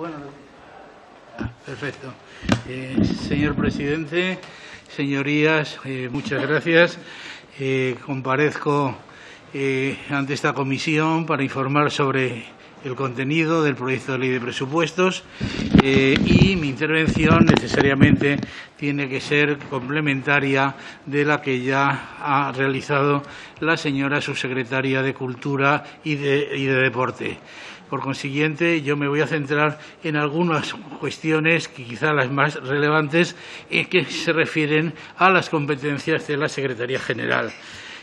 Bueno, perfecto. Eh, señor presidente, señorías, eh, muchas gracias. Eh, comparezco ante esta comisión para informar sobre el contenido del proyecto de ley de presupuestos y mi intervención necesariamente tiene que ser complementaria de la que ya ha realizado la señora subsecretaria de Cultura y de Deporte. Por consiguiente, yo me voy a centrar en algunas cuestiones que quizá las más relevantes y que se refieren a las competencias de la Secretaría General.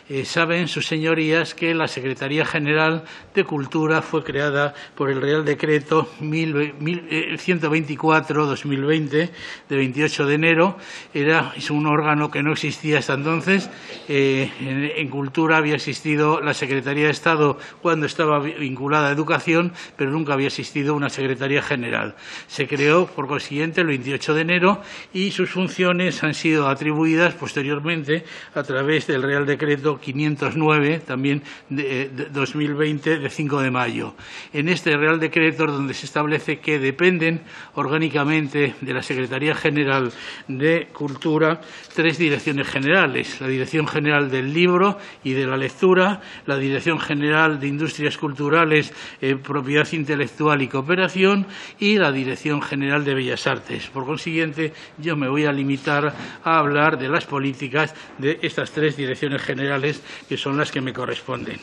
Eh, saben sus señorías que la Secretaría General de Cultura fue creada por el Real Decreto 124-2020 eh, de 28 de enero. Era, un órgano que no existía hasta entonces. Eh, en, Cultura había existido la Secretaría de Estado cuando estaba vinculada a Educación, pero nunca había existido una Secretaría General. Se creó, por consiguiente, el 28 de enero y sus funciones han sido atribuidas posteriormente a través del Real Decreto 509, también de, 2020, de 5 de mayo. En este Real Decreto, donde se establece que dependen orgánicamente de la Secretaría General de Cultura tres direcciones generales. La Dirección General del Libro y de la Lectura, la Dirección General de Industrias Culturales, eh, Propiedad Intelectual y Cooperación y la Dirección General de Bellas Artes. Por consiguiente, yo me voy a limitar a hablar de las políticas de estas tres direcciones generales que son las que me corresponden.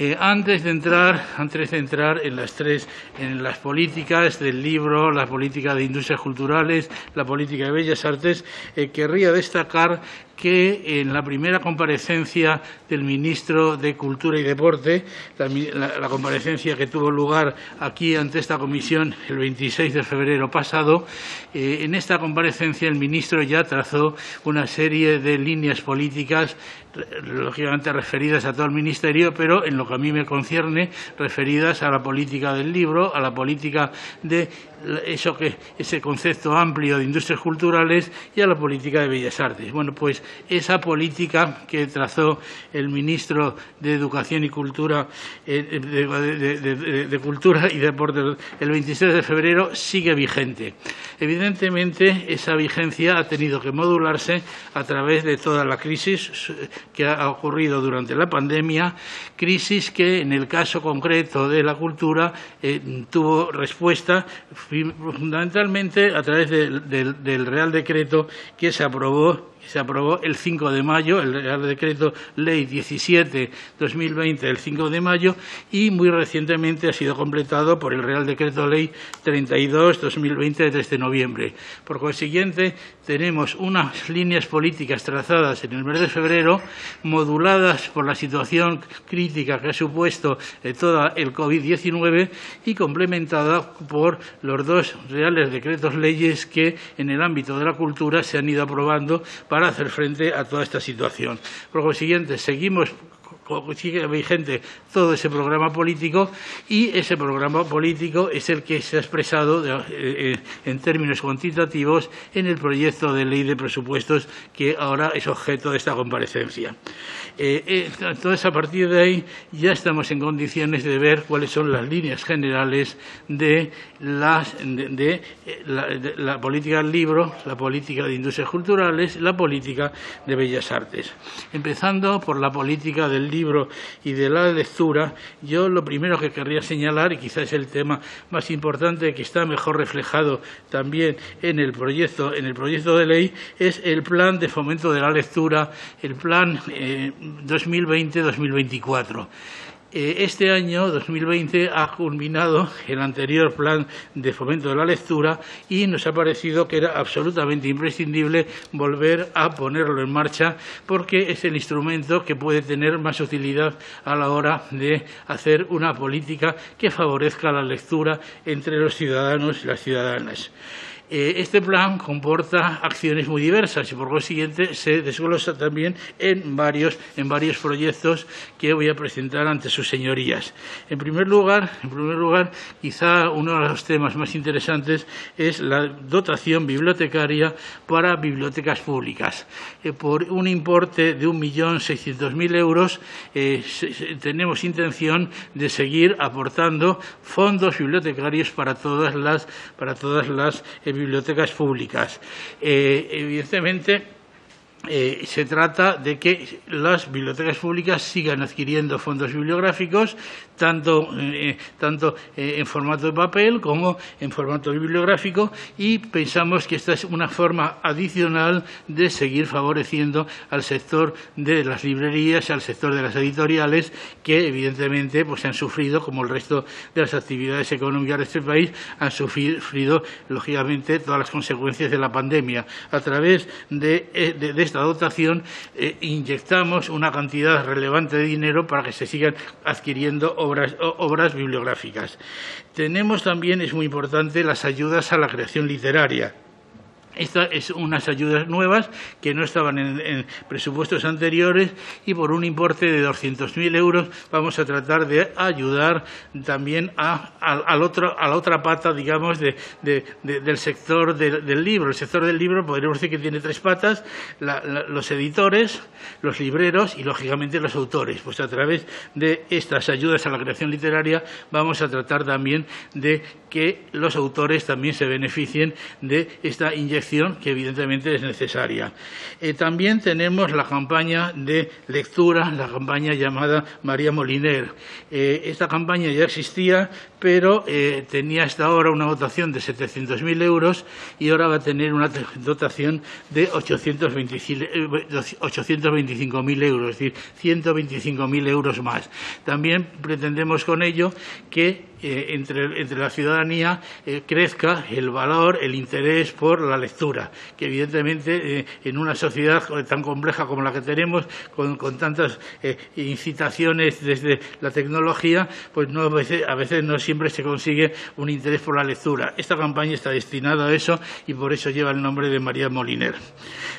Eh, antes de entrar, antes de entrar en las tres, en las políticas del libro, la política de industrias culturales, la política de bellas artes, eh, querría destacar que en la primera comparecencia del ministro de Cultura y Deporte, la, comparecencia que tuvo lugar aquí ante esta comisión el 26 de febrero pasado, eh, en esta comparecencia el ministro ya trazó una serie de líneas políticas lógicamente referidas a todo el Ministerio, pero en lo que a mí me concierne, referidas a la política del libro, a la política de eso que, ese concepto amplio de industrias culturales y a la política de bellas artes. Bueno, pues esa política que trazó el ministro de Educación y Cultura, eh, de, Cultura y Deporte el 26 de febrero sigue vigente. Evidentemente, esa vigencia ha tenido que modularse a través de toda la crisis que ha ocurrido durante la pandemia, crisis que en el caso concreto de la cultura eh, tuvo respuesta fundamentalmente a través del Real Decreto que se aprobó se aprobó el 5 de mayo, el Real Decreto Ley 17-2020 el 5 de mayo y muy recientemente ha sido completado por el Real Decreto Ley 32-2020 de 3 de noviembre. Por consiguiente, tenemos unas líneas políticas trazadas en el mes de febrero, moduladas por la situación crítica que ha supuesto eh, toda el COVID-19 y complementada por los dos reales decretos leyes que en el ámbito de la cultura se han ido aprobando para hacer frente a toda esta situación. Por consiguiente, seguimos sigue vigente todo ese programa político y ese programa político es el que se ha expresado eh, eh, en términos cuantitativos en el proyecto de ley de presupuestos que ahora es objeto de esta comparecencia. Eh, entonces, a partir de ahí ya estamos en condiciones de ver cuáles son las líneas generales de, de, la, política del libro, la política de industrias culturales, la política de bellas artes. Empezando por la política del libro y de la lectura, yo lo primero que querría señalar, y quizás es el tema más importante que está mejor reflejado también en el proyecto, en el proyecto de ley, es el plan de fomento de la lectura, el plan 2020-2024. Eh, eh, este año, 2020, ha culminado el anterior plan de fomento de la lectura y nos ha parecido que era absolutamente imprescindible volver a ponerlo en marcha porque es el instrumento que puede tener más utilidad a la hora de hacer una política que favorezca la lectura entre los ciudadanos y las ciudadanas. Eh, este plan comporta acciones muy diversas y por consiguiente se desglosa también en varios, en varios proyectos que voy a presentar ante sus señorías. En primer lugar, en primer lugar, quizá uno de los temas más interesantes es la dotación bibliotecaria para bibliotecas públicas. Eh, por un importe de 1.600.000 euros eh, tenemos intención de seguir aportando fondos bibliotecarios para todas las, para todas las bibliotecas públicas. Eh, evidentemente, eh, se trata de que las bibliotecas públicas sigan adquiriendo fondos bibliográficos, tanto, eh, tanto eh, en formato de papel como en formato bibliográfico, y pensamos que esta es una forma adicional de seguir favoreciendo al sector de las librerías, al sector de las editoriales, que evidentemente pues, han sufrido, como el resto de las actividades económicas de este país, han sufrido, lógicamente, todas las consecuencias de la pandemia. A través de esta dotación eh, inyectamos una cantidad relevante de dinero para que se sigan adquiriendo obras, obras bibliográficas. Tenemos también, es muy importante, las ayudas a la creación literaria estas es unas ayudas nuevas que no estaban en, presupuestos anteriores y por un importe de 200.000 euros vamos a tratar de ayudar también a, la otra pata, digamos, del sector del, libro. El sector del libro podríamos decir que tiene tres patas, los editores, los libreros y, lógicamente, los autores. Pues a través de estas ayudas a la creación literaria vamos a tratar también de que los autores también se beneficien de esta inyección que evidentemente es necesaria. Eh, también tenemos la campaña de lectura, la campaña llamada María Moliner. Eh, esta campaña ya existía, pero eh, tenía hasta ahora una dotación de 700.000 euros y ahora va a tener una dotación de 825.000 euros, es decir, 125.000 euros más. También pretendemos con ello que entre, la ciudadanía crezca el valor, el interés por la lectura que evidentemente eh, en una sociedad tan compleja como la que tenemos, con, tantas eh, incitaciones desde la tecnología, pues no, a, veces, no siempre se consigue un interés por la lectura. Esta campaña está destinada a eso y por eso lleva el nombre de María Moliner.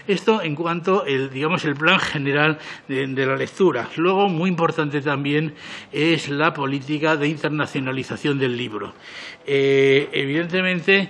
Esto en cuanto el, digamos, el plan general de, la lectura. Luego, muy importante también es la política de internacionalización del libro. Eh, evidentemente,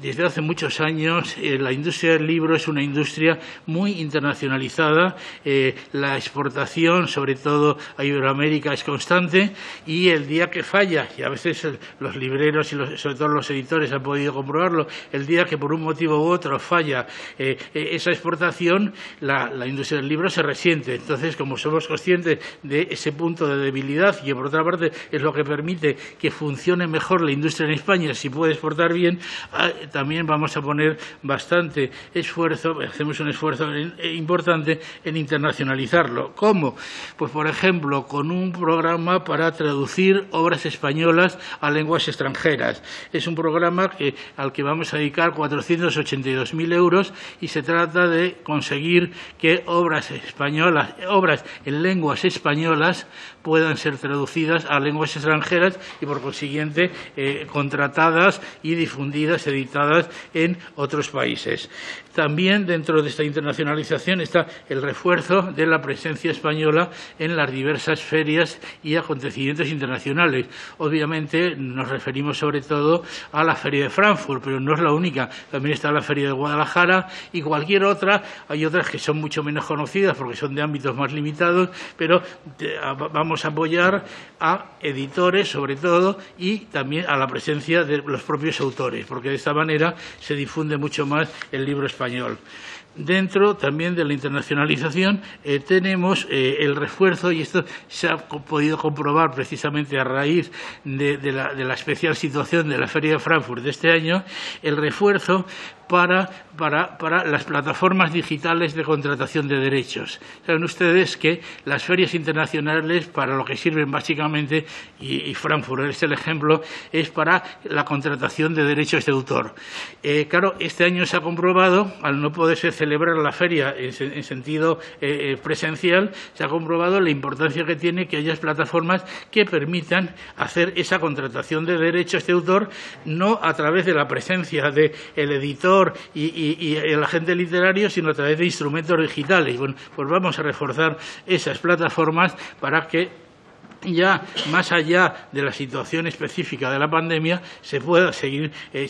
desde hace muchos años eh, la industria del libro es una industria muy internacionalizada. Eh, la exportación, sobre todo a Iberoamérica, es constante y el día que falla, y a veces los libreros y sobre todo los editores han podido comprobarlo, el día que por un motivo u otro falla eh, esa exportación, la, industria del libro se resiente. Entonces, como somos conscientes de ese punto de debilidad y que por otra parte es lo que permite que funcione mejor la industria en España, si puede exportar bien, ah, también vamos a poner bastante esfuerzo, hacemos un esfuerzo eh, importante en internacionalizarlo. ¿Cómo? Pues, por ejemplo, con un programa para traducir obras españolas a lenguas extranjeras. Es un programa al que vamos a dedicar 482.000 euros y se trata de conseguir que obras españolas, obras en lenguas españolas puedan ser traducidas a lenguas extranjeras y, por consiguiente, eh, contratadas y difundidas, editadas en otros países. También dentro de esta internacionalización está el refuerzo de la presencia española en las diversas ferias y acontecimientos internacionales. Obviamente nos referimos sobre todo a la Feria de Frankfurt, pero no es la única. También está la Feria de Guadalajara y cualquier otra. Hay otras que son mucho menos conocidas porque son de ámbitos más limitados, pero vamos a apoyar a editores sobre todo y también a la presencia de los propios autores, porque de esta manera se difunde mucho más el libro español español. Dentro también de la internacionalización eh, tenemos eh, el refuerzo, y esto se ha podido comprobar precisamente a raíz de, la, de la especial situación de la Feria de Frankfurt de este año, el refuerzo para, para, para, las plataformas digitales de contratación de derechos. Saben ustedes que las ferias internacionales, para lo que sirven básicamente, y, Frankfurt es el ejemplo, es para la contratación de derechos de autor. Eh, claro, este año se ha comprobado, al no poderse celebrar la feria en, sentido eh, presencial, se ha comprobado la importancia que tiene que haya plataformas que permitan hacer esa contratación de derechos de autor no a través de la presencia del editor y, el agente literario, sino a través de instrumentos digitales. Bueno, pues vamos a reforzar esas plataformas para que ya más allá de la situación específica de la pandemia se pueda seguir eh,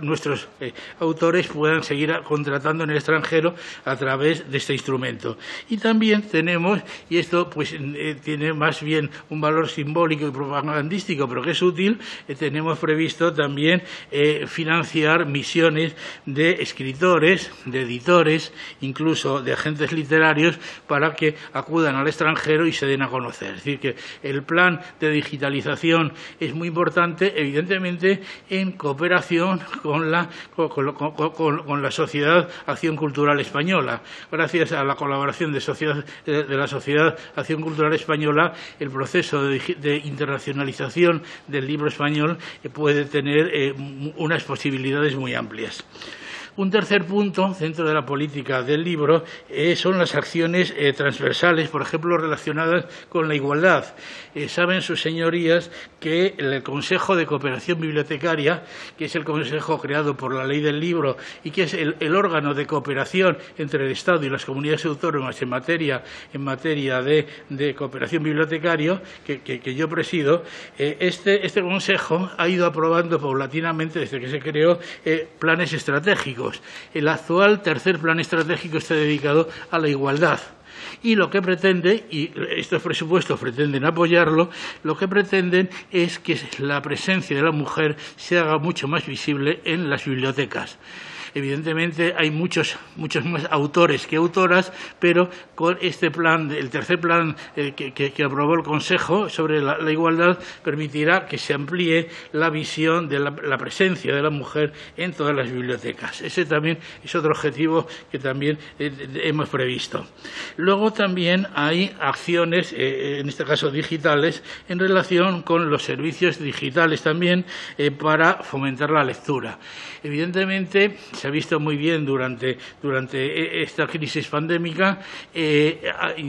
nuestros eh, autores puedan seguir contratando en el extranjero a través de este instrumento. Y también tenemos y esto pues eh, tiene más bien un valor simbólico y propagandístico pero que es útil tenemos previsto también financiar misiones de escritores de editores incluso de agentes literarios para que acudan al extranjero y se den a conocer. Es decir que el plan de digitalización es muy importante, evidentemente, en cooperación con la, con, la Sociedad Acción Cultural Española. Gracias a la colaboración de, la Sociedad Acción Cultural Española, el proceso de, internacionalización del libro español puede tener eh, unas posibilidades muy amplias. Un tercer punto dentro de la política del libro eh, son las acciones eh, transversales, por ejemplo, relacionadas con la igualdad. Eh, saben sus señorías que el Consejo de Cooperación Bibliotecaria, que es el consejo creado por la ley del libro y que es el, órgano de cooperación entre el Estado y las comunidades autónomas en materia, en materia de, cooperación bibliotecaria, que, yo presido, este, este consejo ha ido aprobando paulatinamente desde que se creó planes estratégicos el actual tercer plan estratégico está dedicado a la igualdad y lo que pretende, y estos presupuestos pretenden apoyarlo, lo que pretenden es que la presencia de la mujer se haga mucho más visible en las bibliotecas. Evidentemente hay muchos, muchos más autores que autoras, pero con este plan, el tercer plan eh, que, aprobó el Consejo sobre la, igualdad, permitirá que se amplíe la visión de la, presencia de la mujer en todas las bibliotecas. Ese también es otro objetivo que también eh, hemos previsto. Luego también hay acciones, eh, en este caso digitales, en relación con los servicios digitales también para fomentar la lectura. Evidentemente, se ha visto muy bien durante, durante e, esta crisis pandémica, eh,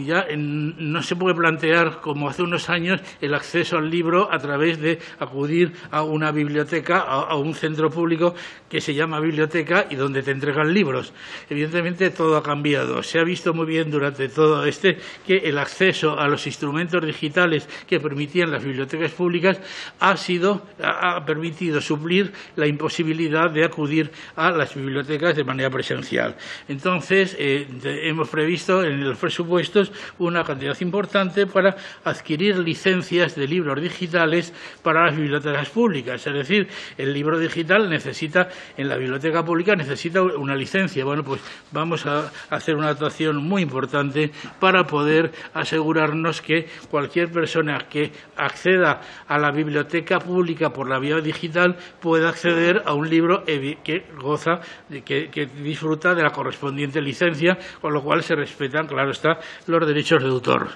ya no se puede plantear, como hace unos años, el acceso al libro a través de acudir a una biblioteca, a, un centro público que se llama biblioteca y donde te entregan libros. Evidentemente, todo ha cambiado. Se ha visto muy bien durante todo este que el acceso a los instrumentos digitales que permitían las bibliotecas públicas ha sido ha permitido suplir la imposibilidad de acudir a las bibliotecas bibliotecas de manera presencial. Entonces, eh, hemos previsto en los presupuestos una cantidad importante para adquirir licencias de libros digitales para las bibliotecas públicas. Es decir, el libro digital necesita, en la biblioteca pública necesita una licencia. Bueno, pues vamos a hacer una actuación muy importante para poder asegurarnos que cualquier persona que acceda a la biblioteca pública por la vía digital pueda acceder a un libro que goza que, que, disfruta de la correspondiente licencia, con lo cual se respetan, claro está, los derechos de autor.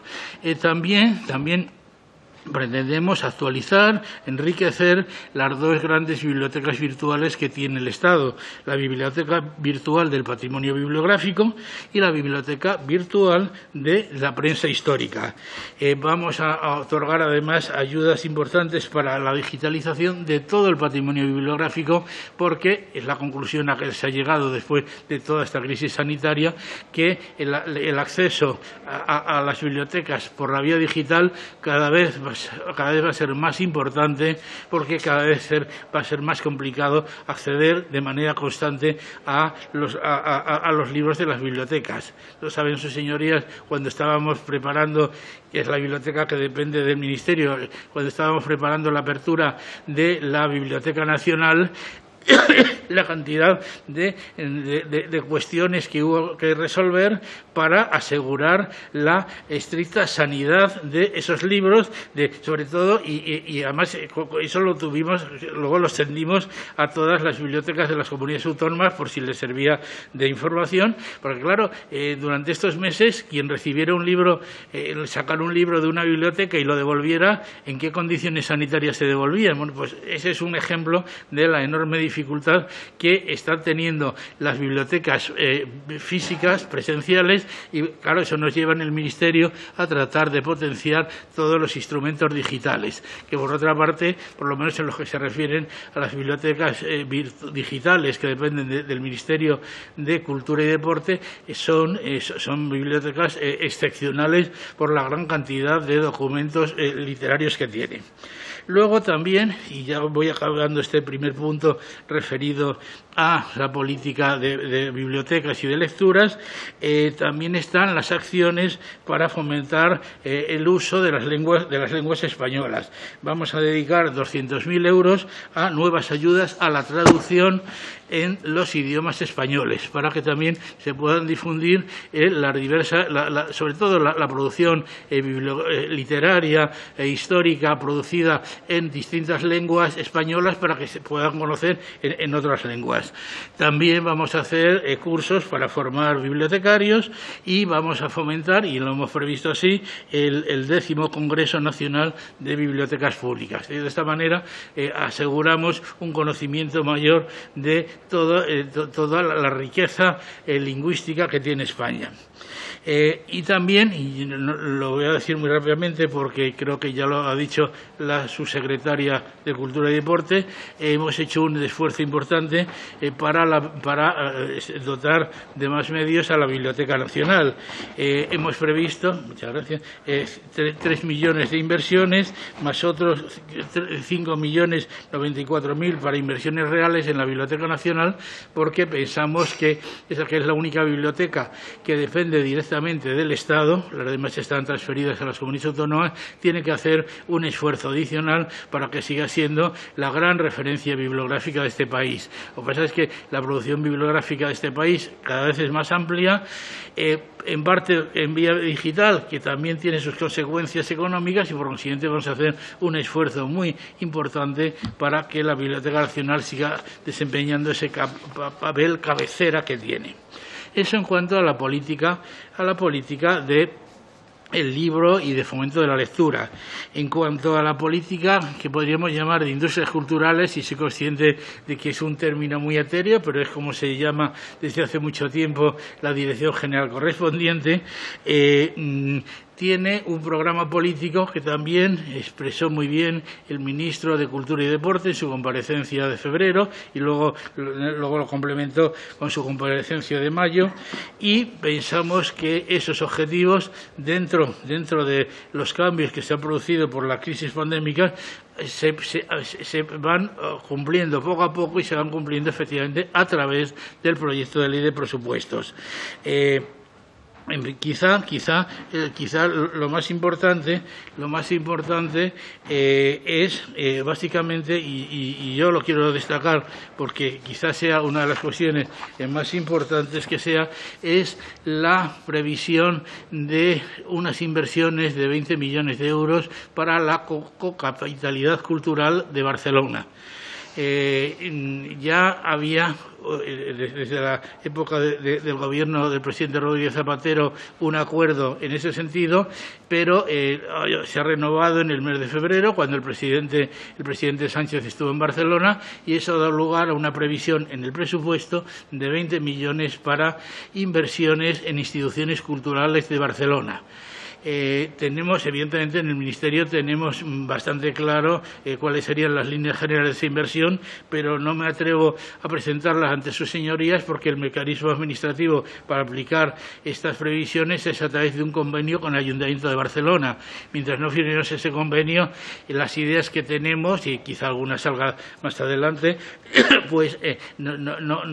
Eh, también, también pretendemos actualizar, enriquecer las dos grandes bibliotecas virtuales que tiene el Estado, la Biblioteca Virtual del Patrimonio Bibliográfico y la Biblioteca Virtual de la Prensa Histórica. Eh, vamos a, otorgar además ayudas importantes para la digitalización de todo el patrimonio bibliográfico porque es la conclusión a que se ha llegado después de toda esta crisis sanitaria que el, acceso a, las bibliotecas por la vía digital cada vez cada vez va a ser más importante porque cada vez va a ser más complicado acceder de manera constante a los, libros de las bibliotecas. Lo saben sus señorías cuando estábamos preparando, es la biblioteca que depende del Ministerio, cuando estábamos preparando la apertura de la Biblioteca Nacional, la cantidad de, cuestiones que hubo que resolver para asegurar la estricta sanidad de esos libros, de, sobre todo, y, además eh, eso lo tuvimos, luego lo extendimos a todas las bibliotecas de las comunidades autónomas por si les servía de información, porque claro, eh, durante estos meses quien recibiera un libro, eh, sacar un libro de una biblioteca y lo devolviera, ¿en qué condiciones sanitarias se devolvían? Bueno, pues ese es un ejemplo de la enorme dificultad dificultad que están teniendo las bibliotecas eh, físicas, presenciales, y claro, eso nos lleva en el Ministerio a tratar de potenciar todos los instrumentos digitales, que por otra parte, por lo menos en lo que se refieren a las bibliotecas eh, digitales que dependen del Ministerio de Cultura y Deporte, son, son bibliotecas excepcionales por la gran cantidad de documentos literarios que tienen. Luego también, y ya voy acabando este primer punto referido a la política de, bibliotecas y de lecturas, eh, también están las acciones para fomentar eh, el uso de las, lenguas, de las lenguas españolas. Vamos a dedicar 200.000 euros a nuevas ayudas a la traducción en los idiomas españoles, para que también se puedan difundir eh, la diversa, sobre todo la, producción eh, eh, literaria e histórica producida en distintas lenguas españolas para que se puedan conocer en, otras lenguas. También vamos a hacer cursos para formar bibliotecarios y vamos a fomentar, y lo hemos previsto así, el, décimo Congreso Nacional de Bibliotecas Públicas. de esta manera aseguramos un conocimiento mayor de eh, toda la riqueza eh, lingüística que tiene España. Eh, y también, y lo voy a decir muy rápidamente porque creo que ya lo ha dicho la subsecretaria de Cultura y Deporte, hemos hecho un esfuerzo importante para, dotar de más medios a la Biblioteca Nacional. hemos previsto, muchas gracias, tres millones de inversiones, más otros cinco millones noventa y cuatro mil para inversiones reales en la Biblioteca Nacional porque pensamos que esa que es la única biblioteca que depende directamente del Estado, las demás están transferidas a las comunidades autónomas, tiene que hacer un esfuerzo adicional para que siga siendo la gran referencia bibliográfica de este país. Lo que pasa es que la producción bibliográfica de este país cada vez es más amplia. Eh, en parte en vía digital, que también tiene sus consecuencias económicas y por consiguiente vamos a hacer un esfuerzo muy importante para que la Biblioteca Nacional siga desempeñando ese papel cabecera que tiene. Eso en cuanto a la política, a la política de el libro y de fomento de la lectura. En cuanto a la política que podríamos llamar de industrias culturales, y soy consciente de que es un término muy etéreo, pero es como se llama desde hace mucho tiempo la dirección general correspondiente, eh, mm, tiene un programa político que también expresó muy bien el ministro de Cultura y Deporte en su comparecencia de febrero y luego, luego lo complementó con su comparecencia de mayo y pensamos que esos objetivos dentro, dentro de los cambios que se han producido por la crisis pandémica se, van eh, cumpliendo poco a poco y se van cumpliendo efectivamente a través del proyecto de ley de presupuestos. Eh, quizá quizá eh, quizá lo más importante lo más importante eh, es eh, básicamente y, yo lo quiero destacar porque quizá sea una de las cuestiones más importantes que sea es la previsión de unas inversiones de 20 millones de euros para la co-capitalidad cultural de Barcelona ya había eh, desde la época del gobierno del presidente Rodríguez Zapatero un acuerdo en ese sentido, pero eh, se ha renovado en el mes de febrero cuando el presidente, el presidente Sánchez estuvo en Barcelona y eso ha dado lugar a una previsión en el presupuesto de 20 millones para inversiones en instituciones culturales de Barcelona. Eh, tenemos, evidentemente, en el Ministerio tenemos bastante claro eh, cuáles serían las líneas generales de inversión, pero no me atrevo a presentarlas ante sus señorías porque el mecanismo administrativo para aplicar estas previsiones es a través de un convenio con el Ayuntamiento de Barcelona. Mientras no firmemos ese convenio, eh, las ideas que tenemos, y quizá alguna salga más adelante, pues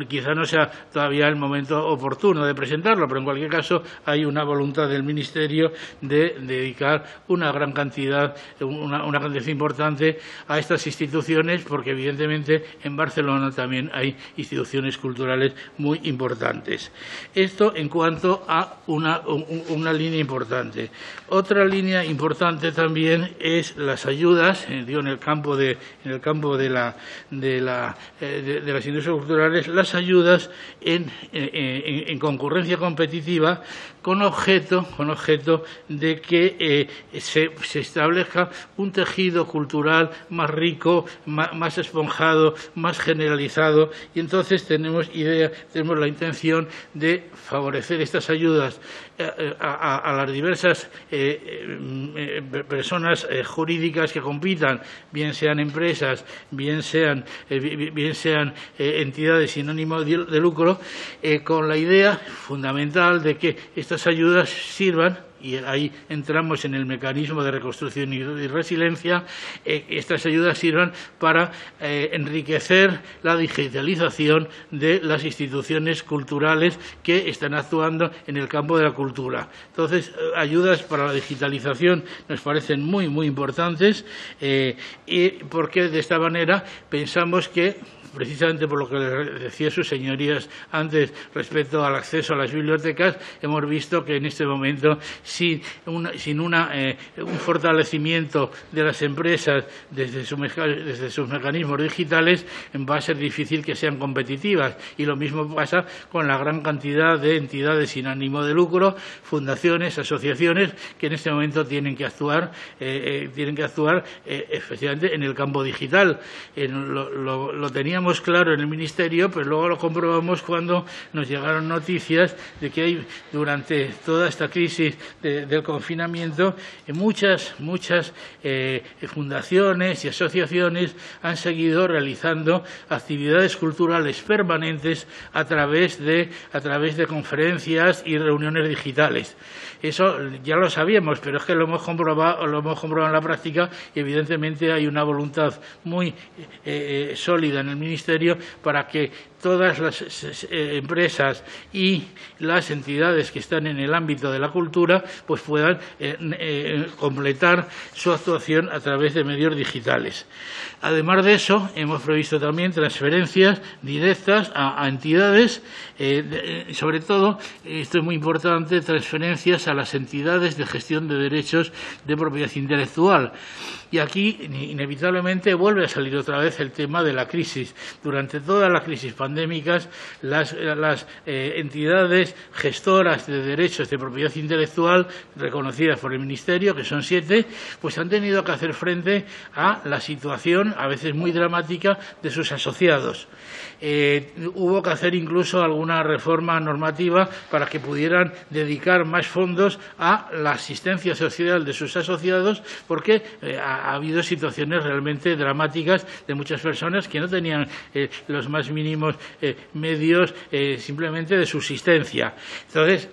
quizá no sea todavía el momento oportuno de presentarlo, pero en cualquier caso hay una voluntad del Ministerio de dedicar una gran cantidad, una, una cantidad importante a estas instituciones, porque evidentemente en Barcelona también hay instituciones culturales muy importantes. Esto en cuanto a una, una línea importante. Otra línea importante también es las ayudas, eh, en el campo de, en el campo de, la, de, la, eh, de, las industrias culturales, las ayudas en, en concurrencia competitiva con objeto, con objeto de que se, establezca un tejido cultural más rico, más, esponjado, más generalizado. Y entonces tenemos idea, tenemos la intención de favorecer estas ayudas a, las diversas personas jurídicas que compitan, bien sean empresas, bien sean, bien sean entidades sin ánimo de lucro, con la idea fundamental de que estas ayudas sirvan y ahí entramos en el mecanismo de reconstrucción y resiliencia, eh, estas ayudas sirvan para eh, enriquecer la digitalización de las instituciones culturales que están actuando en el campo de la cultura. Entonces, eh, ayudas para la digitalización nos parecen muy, muy importantes y porque de esta manera pensamos que precisamente por lo que decía sus señorías antes respecto al acceso a las bibliotecas, hemos visto que en este momento, sin, eh, un fortalecimiento de las empresas desde, sus mecanismos digitales, va a ser difícil que sean competitivas. Y lo mismo pasa con la gran cantidad de entidades sin ánimo de lucro, fundaciones, asociaciones, que en este momento tienen que actuar, eh, eh, tienen que actuar efectivamente en el campo digital. lo teníamos claro en el Ministerio, pero luego lo comprobamos cuando nos llegaron noticias de que hay, durante toda esta crisis del confinamiento, muchas, muchas eh, fundaciones y asociaciones han seguido realizando actividades culturales permanentes a través de, a través de conferencias y reuniones digitales. Eso ya lo sabíamos, pero es que lo hemos comprobado, lo hemos comprobado en la práctica y evidentemente hay una voluntad muy eh, eh, sólida en el Ministerio para que todas las eh, empresas y las entidades que están en el ámbito de la cultura pues puedan completar su actuación a través de medios digitales. Además de eso, hemos previsto también transferencias directas a, entidades, sobre todo, esto es muy importante, transferencias a las entidades de gestión de derechos de propiedad intelectual. Y aquí, inevitablemente, vuelve a salir otra vez el tema de la crisis. Durante todas las crisis pandémicas, las, eh, entidades gestoras de derechos de propiedad intelectual reconocidas por el Ministerio, que son siete, pues han tenido que hacer frente a la situación, a veces muy dramática, de sus asociados. Eh, hubo que hacer incluso alguna reforma normativa para que pudieran dedicar más fondos a la asistencia social de sus asociados, porque eh, ha, habido situaciones realmente dramáticas de muchas personas que no tenían eh, los más mínimos medios simplemente de subsistencia. Entonces,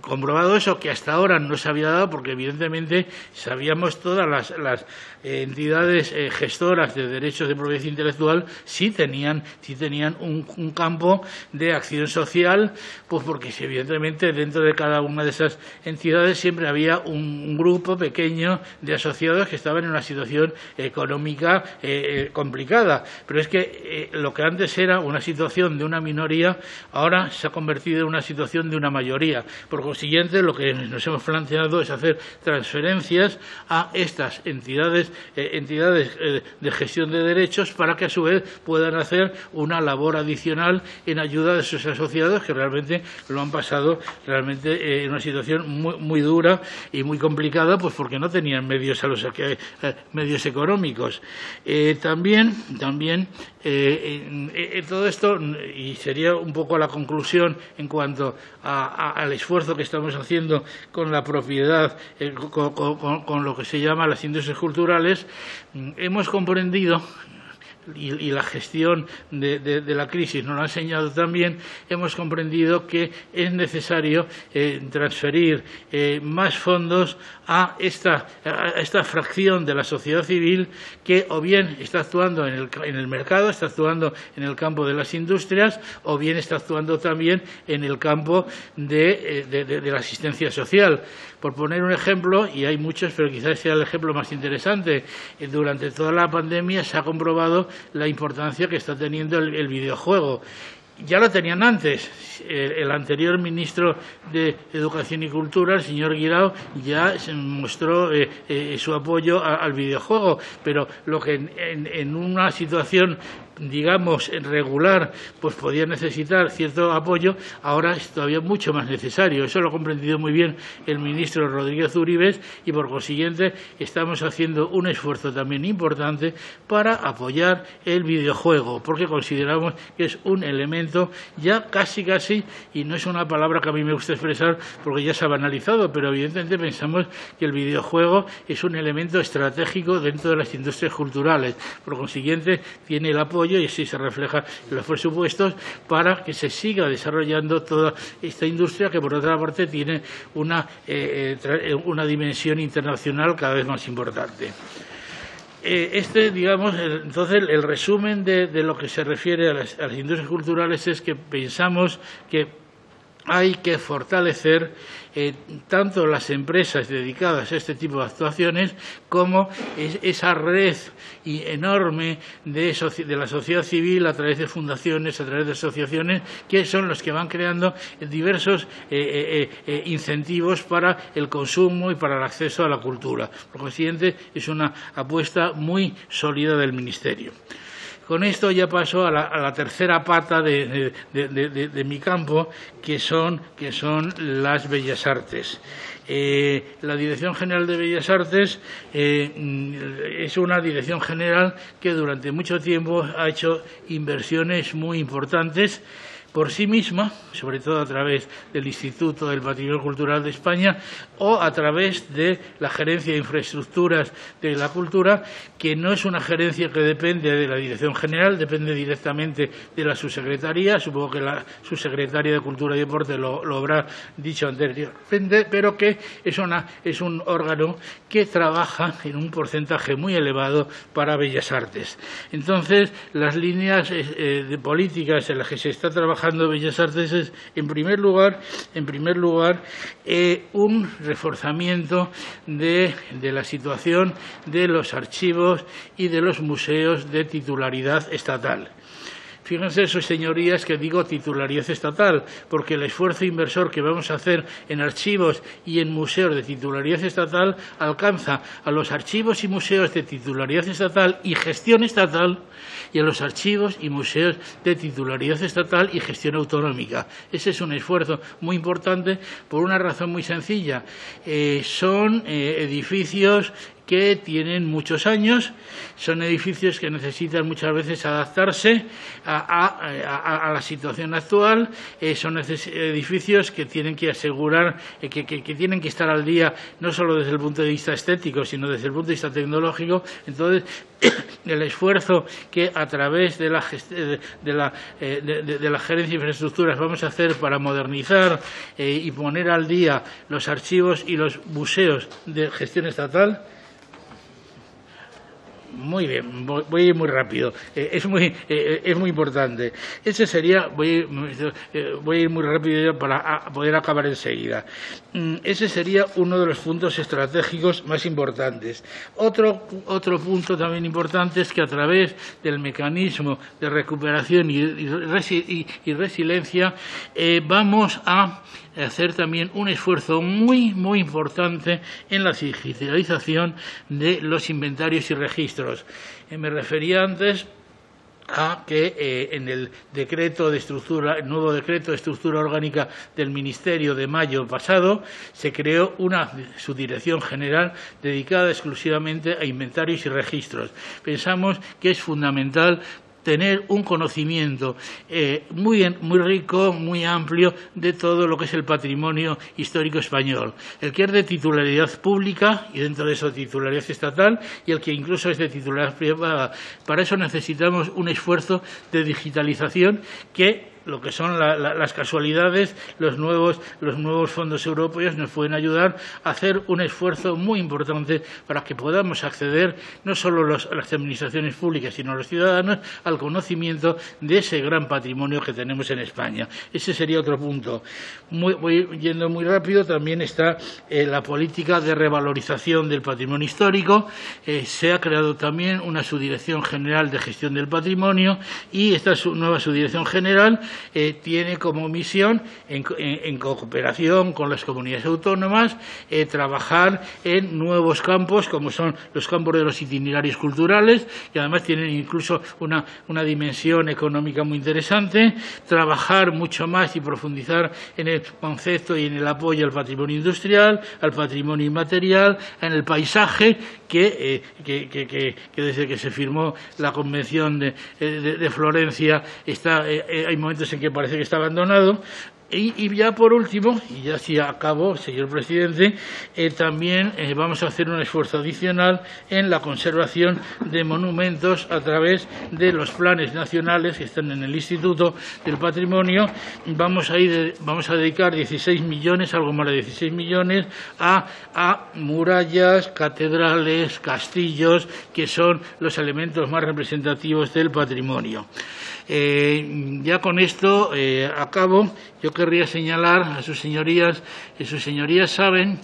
comprobado eso, que hasta ahora no se había dado, porque evidentemente sabíamos todas las, eh, entidades eh, gestoras de derechos de propiedad intelectual sí tenían, sí tenían un, campo de acción social, pues porque evidentemente dentro de cada una de esas entidades siempre había un, grupo pequeño de asociados que estaban en una situación económica eh, complicada. Pero es que lo que antes era una situación de una minoría, ahora se ha convertido en una situación de una mayoría por consiguiente, lo que nos hemos planteado es hacer transferencias a estas entidades, eh, entidades eh, de gestión de derechos para que a su vez puedan hacer una labor adicional en ayuda de sus asociados que realmente lo han pasado realmente eh, en una situación muy, dura y muy complicada, pues porque no tenían medios a los medios económicos. también, también todo esto y sería un poco la conclusión en cuanto al esfuerzo que estamos haciendo con la propiedad, eh, con, lo que se llama las industrias culturales, mm, hemos comprendido y, la gestión de, la crisis nos lo ha enseñado también, hemos comprendido que es necesario eh, transferir eh, más fondos a esta, esta, fracción de la sociedad civil que o bien está actuando en el, en el, mercado, está actuando en el campo de las industrias, o bien está actuando también en el campo de, eh, de la asistencia social. Por poner un ejemplo, y hay muchos, pero quizás sea el ejemplo más interesante, durante toda la pandemia se ha comprobado la importancia que está teniendo el, videojuego ya lo tenían antes. El, anterior ministro de Educación y Cultura, el señor Guirao, ya mostró eh, eh, su apoyo al videojuego, pero lo que en una situación digamos, regular, pues podía necesitar cierto apoyo, ahora es todavía mucho más necesario. Eso lo ha comprendido muy bien el ministro Rodríguez Uribes y, por consiguiente, estamos haciendo un esfuerzo también importante para apoyar el videojuego, porque consideramos que es un elemento ya casi, casi, y no es una palabra que a mí me gusta expresar porque ya se ha banalizado, pero evidentemente pensamos que el videojuego es un elemento estratégico dentro de las industrias culturales. Por consiguiente, tiene el apoyo y así se refleja en los presupuestos para que se siga desarrollando toda esta industria que, por otra parte, tiene una, eh, eh, una dimensión internacional cada vez más importante eh, este, digamos, entonces el resumen de, lo que se refiere a las, industrias culturales es que pensamos que hay que fortalecer eh, tanto las empresas dedicadas a este tipo de actuaciones como esa red enorme de, la sociedad civil a través de fundaciones, a través de asociaciones, que son los que van creando diversos eh, eh, incentivos para el consumo y para el acceso a la cultura. Por consiguiente, es una apuesta muy sólida del Ministerio. Con esto ya paso a la, tercera pata de, mi campo, que son, las bellas artes. Eh, la Dirección General de Bellas Artes eh, es una dirección general que durante mucho tiempo ha hecho inversiones muy importantes por sí misma, sobre todo a través del Instituto del Patrimonio Cultural de España o a través de la Gerencia de Infraestructuras de la Cultura, que no es una gerencia que depende de la Dirección General, depende directamente de la subsecretaría, supongo que la subsecretaria de Cultura y Deporte lo, habrá dicho anteriormente, pero que es, un órgano que trabaja en un porcentaje muy elevado para Bellas Artes. Entonces, las líneas eh, eh, de políticas en las que se está trabajando de Bellas Artes es, en primer lugar, en primer lugar eh, un reforzamiento de, de la situación de los archivos y de los museos de titularidad estatal. Fíjense, sus señorías, que digo titularidad estatal, porque el esfuerzo inversor que vamos a hacer en archivos y en museos de titularidad estatal alcanza a los archivos y museos de titularidad estatal y gestión estatal y a los archivos y museos de titularidad estatal y gestión autonómica. Ese es un esfuerzo muy importante por una razón muy sencilla. Eh, son eh, edificios que tienen muchos años, son edificios que necesitan muchas veces adaptarse a, la situación actual, eh, son edificios que tienen que asegurar, eh, que, tienen que estar al día no solo desde el punto de vista estético, sino desde el punto de vista tecnológico. Entonces, el esfuerzo que a través de la, de, la, eh, de, la gerencia de infraestructuras vamos a hacer para modernizar y poner al día los archivos y los museos de gestión estatal, muy bien, voy, a ir muy rápido. Eh, es, muy, eh, es muy importante. Ese sería, voy, eh, voy a ir muy rápido para poder acabar enseguida. Mm, ese sería uno de los puntos estratégicos más importantes. Otro, otro punto también importante es que a través del mecanismo de recuperación y, y resiliencia vamos a hacer también un esfuerzo muy, muy importante en la digitalización de los inventarios y registros. Eh, me refería antes a que eh, en el decreto de estructura, el nuevo decreto de estructura orgánica del Ministerio de mayo pasado, se creó una subdirección general dedicada exclusivamente a inventarios y registros. Pensamos que es fundamental tener un conocimiento eh, muy, muy rico, muy amplio de todo lo que es el patrimonio histórico español. El que es de titularidad pública y dentro de eso titularidad estatal y el que incluso es de titularidad privada. Para eso necesitamos un esfuerzo de digitalización que lo que son las casualidades, los nuevos, los nuevos fondos europeos nos pueden ayudar a hacer un esfuerzo muy importante para que podamos acceder, no solo las administraciones públicas, sino los ciudadanos, al conocimiento de ese gran patrimonio que tenemos en España. Ese sería otro punto. voy yendo muy rápido, también está eh, la política de revalorización del patrimonio histórico. Eh, se ha creado también una subdirección general de gestión del patrimonio y esta nueva subdirección general eh, tiene como misión, en, cooperación con las comunidades autónomas, eh, trabajar en nuevos campos, como son los campos de los itinerarios culturales, y además tienen incluso una, una dimensión económica muy interesante, trabajar mucho más y profundizar en el concepto y en el apoyo al patrimonio industrial, al patrimonio inmaterial, en el paisaje, que, eh, desde que se firmó la Convención de, eh, Florencia está, hay momentos en que parece que está abandonado, y, ya por último, y ya si acabo, señor presidente, eh, también eh, vamos a hacer un esfuerzo adicional en la conservación de monumentos a través de los planes nacionales que están en el Instituto del Patrimonio. Vamos a, ir, vamos a dedicar 16 millones, algo más de 16 millones, a, a murallas, catedrales, castillos, que son los elementos más representativos del patrimonio. Eh, ya con esto acabo. Yo querría señalar a sus señorías que sus señorías saben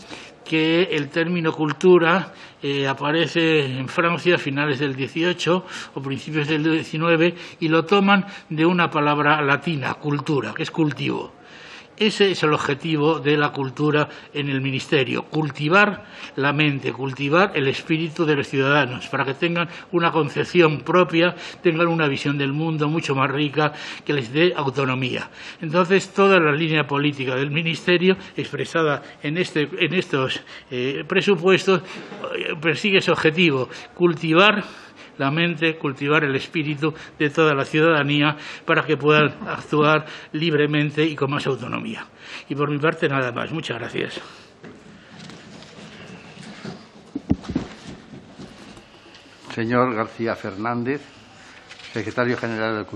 que el término cultura eh, aparece en Francia a finales del XVIII o principios del XIX y lo toman de una palabra latina, cultura, que es cultivo. Ese es el objetivo de la cultura en el Ministerio, cultivar la mente, cultivar el espíritu de los ciudadanos, para que tengan una concepción propia, tengan una visión del mundo mucho más rica, que les dé autonomía. Entonces, toda la línea política del Ministerio, expresada en, este, estos eh, presupuestos, eh, persigue ese objetivo, cultivar la mente, cultivar el espíritu de toda la ciudadanía para que puedan actuar libremente y con más autonomía. Y por mi parte nada más. Muchas gracias. Señor García Fernández, secretario general del